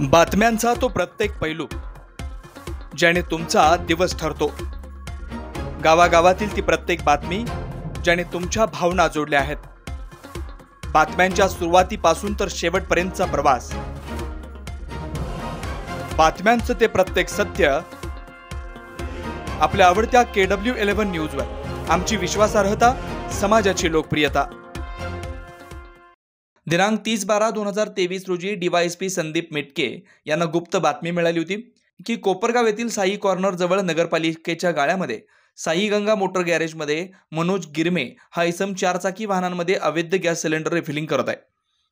बातम्यांचा तो प्रत्येक पैलू ज्याने तुमचा दिवस ठरतो. गावागावातील ती प्रत्येक बातमी ज्याने तुमच्या भावना जोडल्या आहेत. बातम्यांच्या सुरुवातीपासून तर शेवटपर्यंतचा प्रवास. बातम्यांचं ते प्रत्येक सत्य आपल्या आवडत्या के डब्ल्यू इलेव्हन न्यूजवर. आमची विश्वासार्हता समाजाची लोकप्रियता. दिनांक तीस बारा दोन हजार तेवीस रोजी डीवायएसपी संदीप मेटके यांना गुप्त बातमी मिळाली होती की कोपरगाव येथील साई कॉर्नर जवळ नगरपालिकेच्या गाळ्यामध्ये साई गंगा मोटर गॅरेजमध्ये मनोज गिरमे हा इसम चारचाकी वाहनांमध्ये अवैध गॅस सिलेंडर रिफिलिंग करत आहे.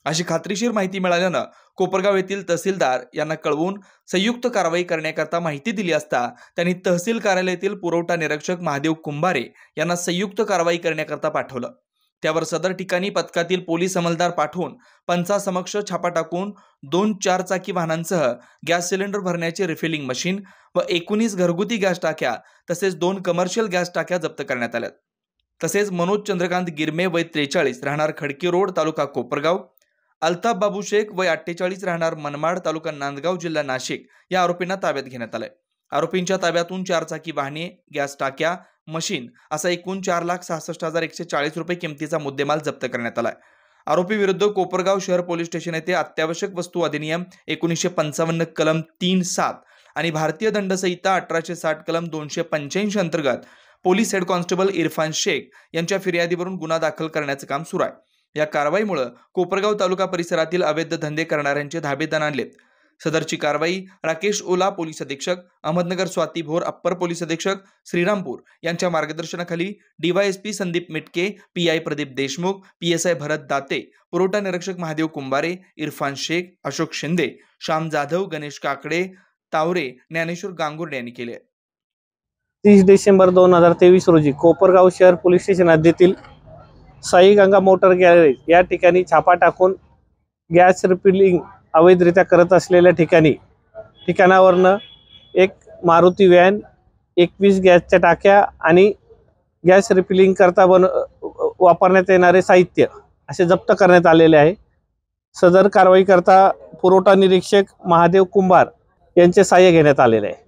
अशी खात्रीशीर माहिती मिळाल्यानं कोपरगाव येथील तहसीलदार यांना कळवून संयुक्त कारवाई करण्याकरता माहिती दिली असता त्यांनी तहसील कार्यालयातील पुरवठा निरीक्षक महादेव कुंभारे यांना संयुक्त कारवाई करण्याकरता पाठवलं. त्यावर सदर ठिकाणी पथकातील पोलीस अंमलदार पाठवून पंचासमक्ष छापा टाकून दोन चारचाकी वाहनांसह गॅस सिलेंडर भरण्याचे रिफिलिंग मशीन व एकोणीस घरगुती गॅस टाक्या तसेच दोन कमर्शियल गॅस टाक्या जप्त करण्यात आल्या तसेच मनोज चंद्रकांत गिरमे वय त्रेचाळीस राहणार खडकी रोड तालुका कोपरगाव अल्ताफ बाबू शेख वय अठ्ठेचाळीस राहणार मनमाड तालुका नांदगाव जिल्हा नाशिक या आरोपींना ताब्यात घेण्यात आलंय. आरोपींच्या ताब्यातून चारचाकी वाहने गॅस टाक्या मशीन असा एकूण चार लाख सहासष्ट हजार एकशे चाळीस रुपये किमतीचा मुद्देमाल जप्त करण्यात आलाय. आरोपी विरुद्ध कोपरगाव शहर पोलीस स्टेशन येथे अत्यावश्यक वस्तू अधिनियम एकोणीसशे पंचावन्न कलम तीन सात आणि भारतीय दंडसंहिता अठराशे साठ कलम दोनशे पंच्याऐंशी अंतर्गत police head constable Irfan Shaikh यांच्या फिर्यादीवरून गुन्हा दाखल करण्याचं काम सुरू आहे. या कारवाईमुळे कोपरगाव तालुका परिसरातील अवैध धंदे करणाऱ्यांचे धाबेदान आणलेत सदरची कारवाई राकेश ओला पोलीस अधीक्षक अहमदनगर स्वाती भोर अप्पर पोलीस अधीक्षक श्रीरामपूर यांच्या मार्गदर्शनाखाली DYSP Sandeep Mitke P I Pradeep Deshmukh P S I Bharat Date पुरवठा निरीक्षक महादेव कुंभारे इरफान शेख अशोक शिंदे श्याम जाधव गणेश काकडे तावरे ज्ञानेश्वर गांगुर्डे यांनी केले. तीस डिसेंबर दोन हजार तेवीस रोजी कोपरगाव शहर पोलीस स्टेशन हद्दीतील साई गंगा मोटर गॅरेज या ठिकाणी छापा टाकून गॅस रिफिलिंग अवैधरित्या करत असलेल्या ठिकाणी ठिकाणावरनं एक मारुती व्हॅन एकवीस गॅसच्या टाक्या आणि गॅस रिफिलिंग करता बन वापरण्यात येणारे साहित्य असे जप्त करण्यात आलेले आहे. सदर कारवाई करता पुरवठा निरीक्षक महादेव कुंभार यांचे सहाय्य घेण्यात आलेले आहे.